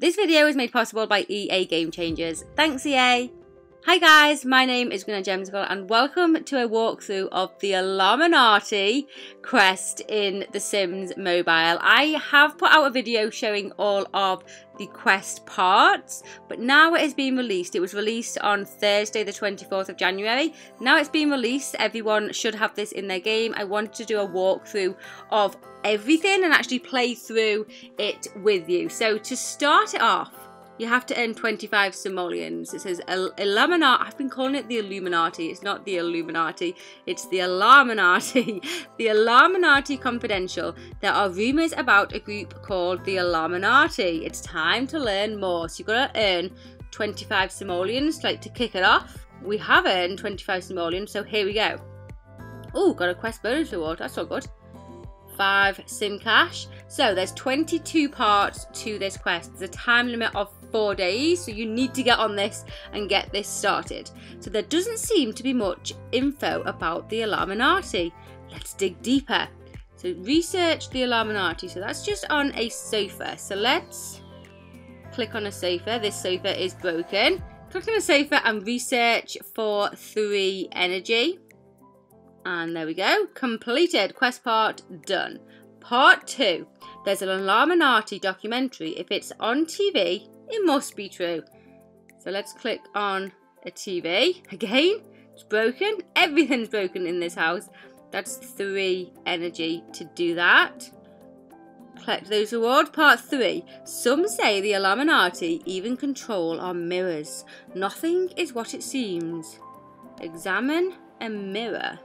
This video is made possible by EA Game Changers. Thanks EA! Hi guys, my name is Greenoid Gemzicle and welcome to a walkthrough of the Illuminati quest in The Sims Mobile. I have put out a video showing all of the quest parts, but now it is being released. It was released on Thursday the 24th of January. Now it's being released, everyone should have this in their game. I wanted to do a walkthrough of everything and actually play through it with you. So to start it off, you have to earn 25 simoleons. It says Illamanati. I've been calling it the Illuminati. It's not the Illuminati. It's the Illamanati. the Illamanati Confidential. There are rumours about a group called the Illuminati. It's time to learn more. So you've got to earn 25 simoleons like to kick it off. We have earned 25 simoleons, so here we go. Oh, got a quest bonus reward. That's all good. 5 sim cash. So there's 22 parts to this quest. There's a time limit of four days, so you need to get on this and get this started. So there doesn't seem to be much info about the Illuminati. Let's dig deeper. So research the Illuminati. So that's just on a sofa. So let's click on a sofa. This sofa is broken. Click on a sofa and research for three energy. And there we go. Completed. Quest part done. Part two. There's an Illuminati documentary. If it's on TV, it must be true. So let's click on a TV. Again, it's broken. Everything's broken in this house. That's three energy to do that. Collect those rewards. Part three. Some say the Illuminati even control our mirrors. Nothing is what it seems. Examine a mirror.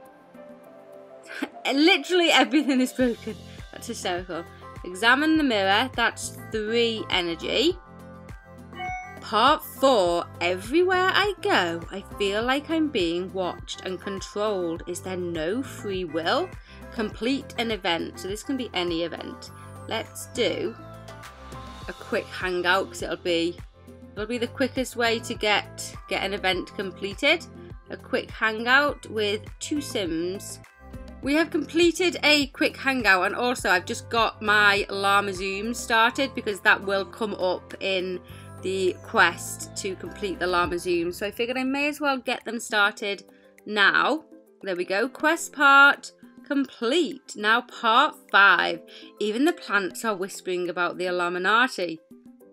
Literally everything is broken. That's hysterical. Examine the mirror. That's three energy. Part 4 Everywhere I go, I feel like I'm being watched and controlled. Is there no free will? Complete an event. So, this can be any event. Let's do a quick hangout because it'll be it'll be the quickest way to get get an event completed. A quick hangout with two sims. We have completed a quick hangout and also I've just got my Llama Zoom started because that will come up in the quest to complete the Llama Zoom. So I figured I may as well get them started now. There we go. Quest part complete. Now part five. Even the plants are whispering about the Illuminati.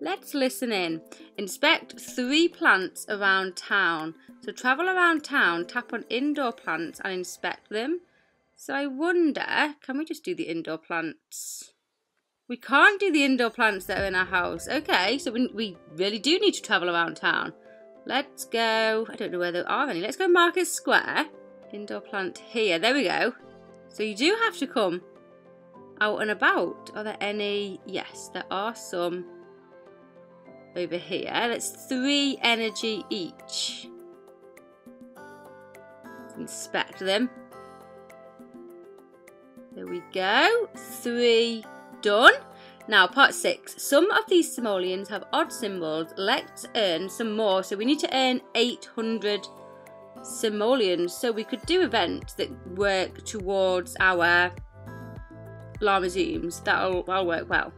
Let's listen in. Inspect three plants around town. So travel around town, tap on indoor plants and inspect them. So I wonder, can we just do the indoor plants? We can't do the indoor plants that are in our house. Okay, so we, we really do need to travel around town. Let's go, I don't know where there are any. Let's go Market Square. Indoor plant here, there we go. So you do have to come out and about. Are there any? Yes, there are some over here. That's three energy each. Inspect them. There we go. Three Done. Now, part six. Some of these simoleons have odd symbols. Let's earn some more. So we need to earn 800 simoleons. So we could do events that work towards our llama zooms. That'll, that'll work well.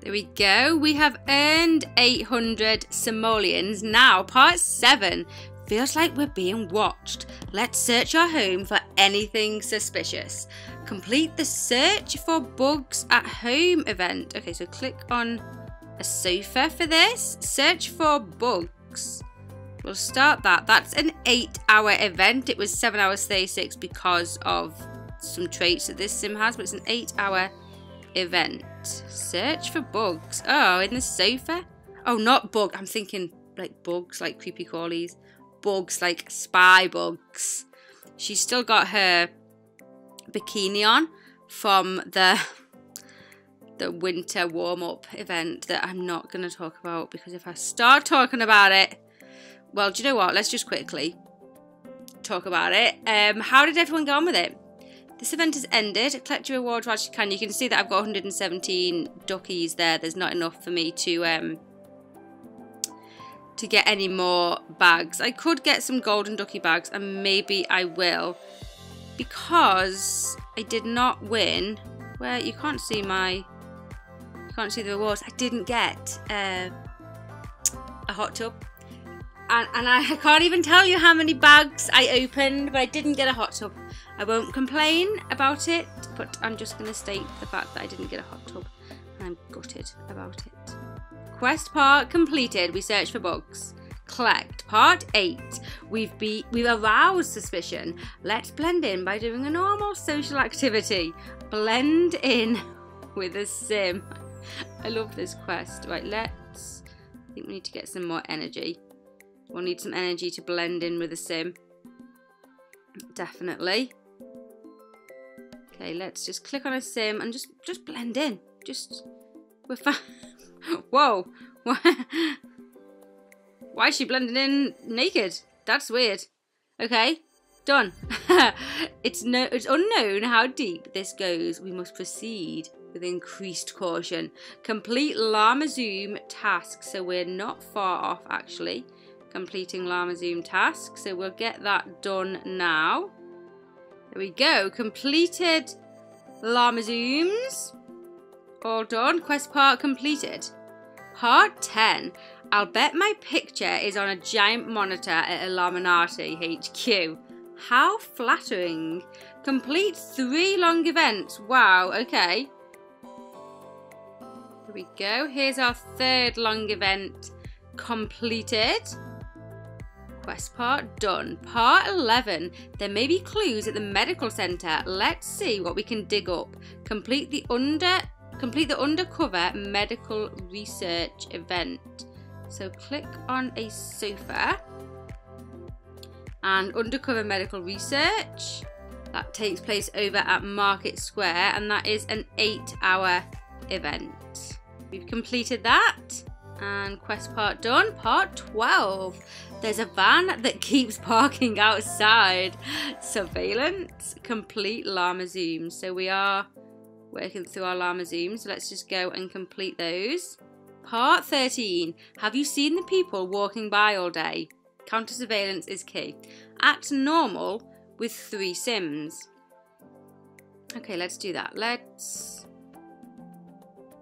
There we go. We have earned 800 simoleons. Now, part seven. Feels like we're being watched. Let's search our home for anything suspicious. Complete the search for bugs at home event. Okay, so click on a sofa for this. Search for bugs. We'll start that. That's an eight hour event. It was seven hours 36 because of some traits that this sim has, but it's an eight hour event. Search for bugs. Oh, in the sofa? Oh, not bug. I'm thinking like bugs, like creepy crawlies bugs, like spy bugs. She's still got her bikini on from the the winter warm-up event that I'm not going to talk about because if I start talking about it, well, do you know what? Let's just quickly talk about it. Um, how did everyone get on with it? This event has ended. Collect your rewards while you can. You can see that I've got 117 duckies there. There's not enough for me to um, to get any more bags. I could get some golden ducky bags and maybe I will because I did not win. Where you can't see my, you can't see the rewards. I didn't get uh, a hot tub. And, and I can't even tell you how many bags I opened, but I didn't get a hot tub. I won't complain about it, but I'm just going to state the fact that I didn't get a hot tub. And I'm gutted about it. Quest part completed. We searched for bugs. Collect. Part 8. We've be we've aroused suspicion. Let's blend in by doing a normal social activity. Blend in with a sim. I love this quest. Right, let's I think we need to get some more energy. We'll need some energy to blend in with a sim. Definitely. Okay, let's just click on a sim and just just blend in. Just we're fine. Whoa. Why is she blending in naked? That's weird. Okay, done. it's no it's unknown how deep this goes. We must proceed with increased caution. Complete Llama Zoom task. So we're not far off actually completing Llama Zoom task. So we'll get that done now. There we go. Completed Llama Zooms. All done. Quest part completed. Part 10. I'll bet my picture is on a giant monitor at Illuminati HQ. How flattering. Complete three long events. Wow, okay. Here we go. Here's our third long event completed. Quest part done. Part 11. There may be clues at the medical centre. Let's see what we can dig up. Complete the under complete the undercover medical research event. So click on a sofa and undercover medical research. That takes place over at Market Square and that is an eight hour event. We've completed that and quest part done. Part 12. There's a van that keeps parking outside. Surveillance, complete llama zoom. So we are working through our llama zooms. Let's just go and complete those. Part 13. Have you seen the people walking by all day? Counter surveillance is key. Act normal with three sims. Okay, let's do that. Let's...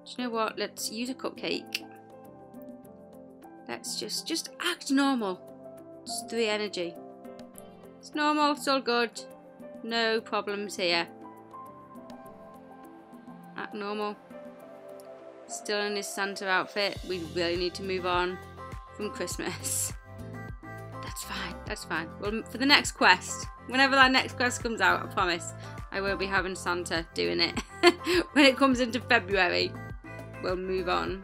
Do you know what? Let's use a cupcake. Let's just, just act normal. Just three energy. It's normal, it's all good. No problems here. Act normal. Still in his Santa outfit. We really need to move on from Christmas. That's fine, that's fine. Well, for the next quest, whenever that next quest comes out, I promise, I will be having Santa doing it. when it comes into February, we'll move on.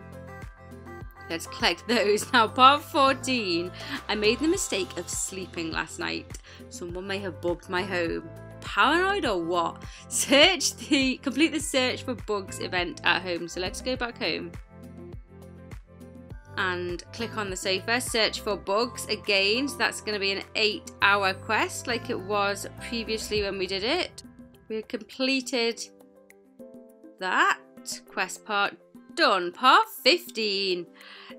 Let's collect those. Now, part 14. I made the mistake of sleeping last night. Someone may have bugged my home. Paranoid or what? Search the, complete the search for bugs event at home. So let's go back home. And click on the sofa, search for bugs again. So that's going to be an eight hour quest like it was previously when we did it. We completed that quest part done. Part 15.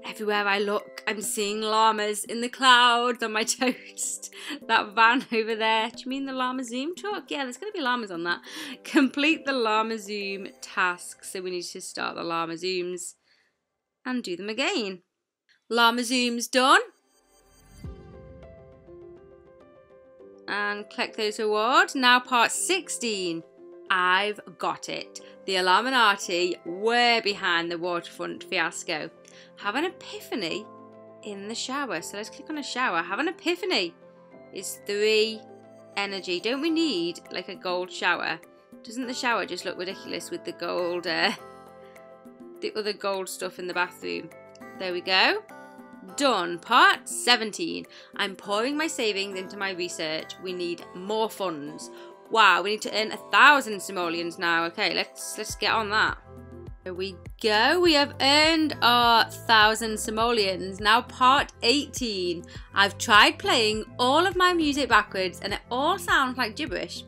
Everywhere I look, I'm seeing llamas in the clouds on my toast. that van over there. Do you mean the llama zoom truck? Yeah, there's going to be llamas on that. Complete the llama zoom task. So we need to start the llama zooms and do them again. Llama zooms done. And collect those awards. Now part 16. I've got it. The Illuminati were behind the waterfront fiasco. Have an epiphany in the shower. So let's click on a shower. Have an epiphany is three energy. Don't we need like a gold shower? Doesn't the shower just look ridiculous with the gold, uh, the other gold stuff in the bathroom? There we go. Done. Part 17. I'm pouring my savings into my research. We need more funds. Wow, we need to earn a thousand simoleons now. Okay, let's let's get on that. There we go. We have earned our thousand simoleons. Now part 18. I've tried playing all of my music backwards and it all sounds like gibberish.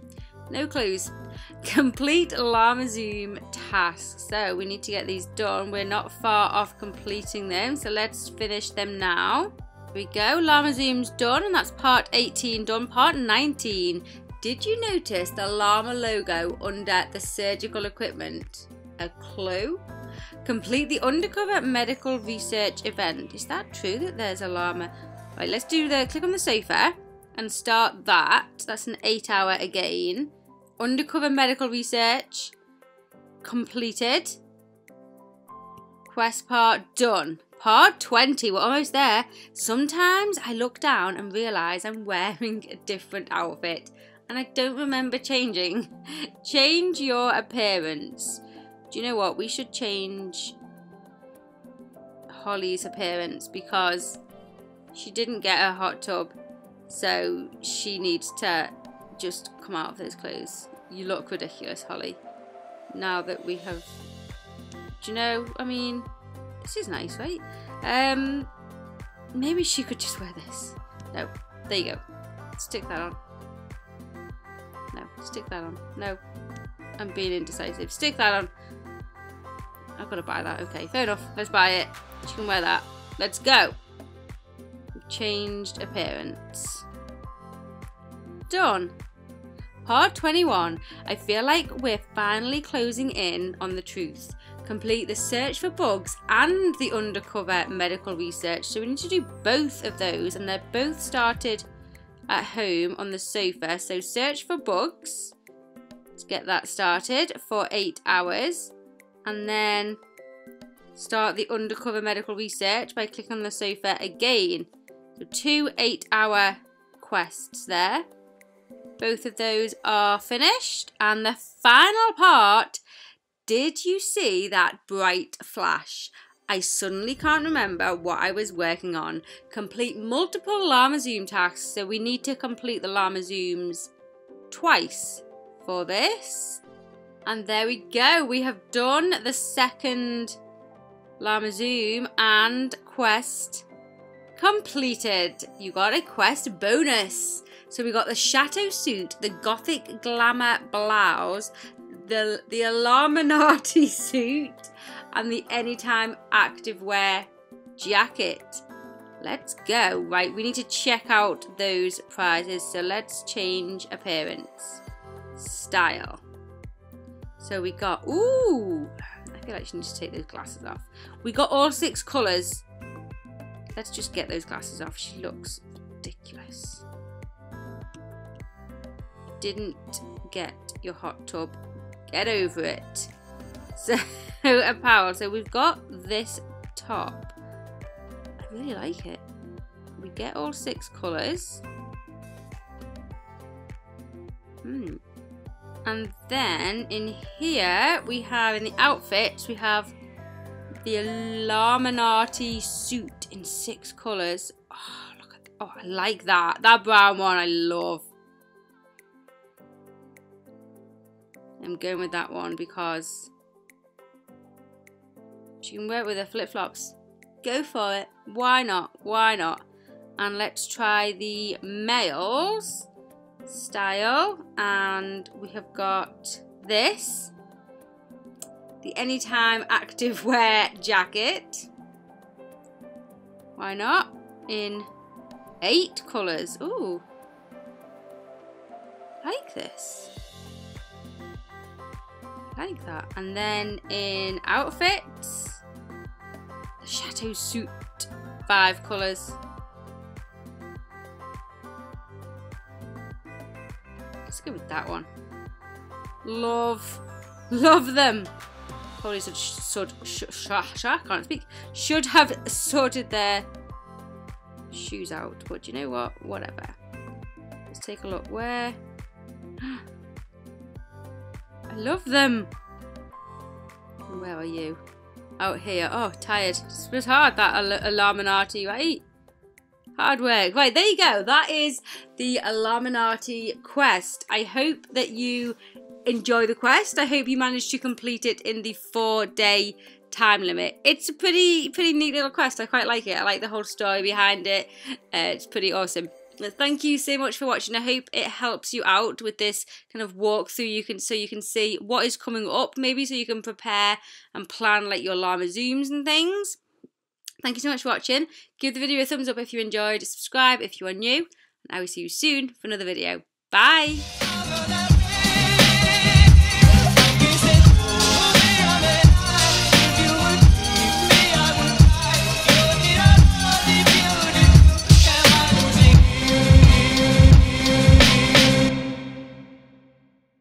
No clues. Complete Llama Zoom tasks. So we need to get these done. We're not far off completing them. So let's finish them now. Here we go. Llama Zoom's done and that's part 18 done. Part 19. Did you notice the llama logo under the surgical equipment? A clue? Complete the undercover medical research event. Is that true that there's a llama? Right, let's do the click on the sofa and start that. That's an eight hour again. Undercover medical research completed. Quest part done. Part 20, we're almost there. Sometimes I look down and realise I'm wearing a different outfit and I don't remember changing. change your appearance. Do you know what? We should change Holly's appearance because she didn't get a hot tub. So she needs to just come out of those clothes. You look ridiculous, Holly. Now that we have... Do you know, I mean, this is nice, right? Um, maybe she could just wear this. No, there you go. Stick that on. Stick that on. No, I'm being indecisive. Stick that on. I've got to buy that. Okay, fair enough. Let's buy it. She can wear that. Let's go. Changed appearance. Done. Part 21. I feel like we're finally closing in on the truth. Complete the search for bugs and the undercover medical research. So we need to do both of those and they're both started at home on the sofa. So search for bugs. Let's get that started for eight hours. And then start the undercover medical research by clicking on the sofa again. So two eight hour quests there. Both of those are finished. And the final part, did you see that bright flash? I suddenly can't remember what I was working on. Complete multiple Llama Zoom tasks, so we need to complete the Llama Zooms twice for this. And there we go, we have done the second Llama Zoom and quest completed. You got a quest bonus. So we got the Chateau suit, the Gothic glamour blouse, the the Illuminati suit, and the Anytime Activewear jacket. Let's go. Right, we need to check out those prizes. So let's change appearance. Style. So we got, ooh, I feel like she needs to take those glasses off. We got all six colours. Let's just get those glasses off. She looks ridiculous didn't get your hot tub, get over it. So, apparel. So we've got this top. I really like it. We get all six colours. Hmm. And then in here we have in the outfits we have the Illuminati suit in six colours. Oh, look at oh I like that. That brown one I love. I'm going with that one because she can wear it with her flip-flops. Go for it. Why not? Why not? And let's try the males style. And we have got this. The Anytime Active Wear Jacket. Why not? In eight colours. Ooh. like this like that. And then in outfits, the Chateau suit, five colours. Let's go with that one. Love, love them. Probably should, should, should, should, can't speak. Should have sorted their shoes out, but you know what? Whatever. Let's take a look. Where? love them. Where are you? Out here. Oh, tired. A bit hard, that Illuminati, right? Hard work. Right, there you go. That is the Illuminati quest. I hope that you enjoy the quest. I hope you managed to complete it in the four-day time limit. It's a pretty, pretty neat little quest. I quite like it. I like the whole story behind it. Uh, it's pretty awesome thank you so much for watching. I hope it helps you out with this kind of walkthrough you can so you can see what is coming up maybe so you can prepare and plan like your llama zooms and things. Thank you so much for watching. Give the video a thumbs up if you enjoyed. Subscribe if you are new. And i will see you soon for another video. Bye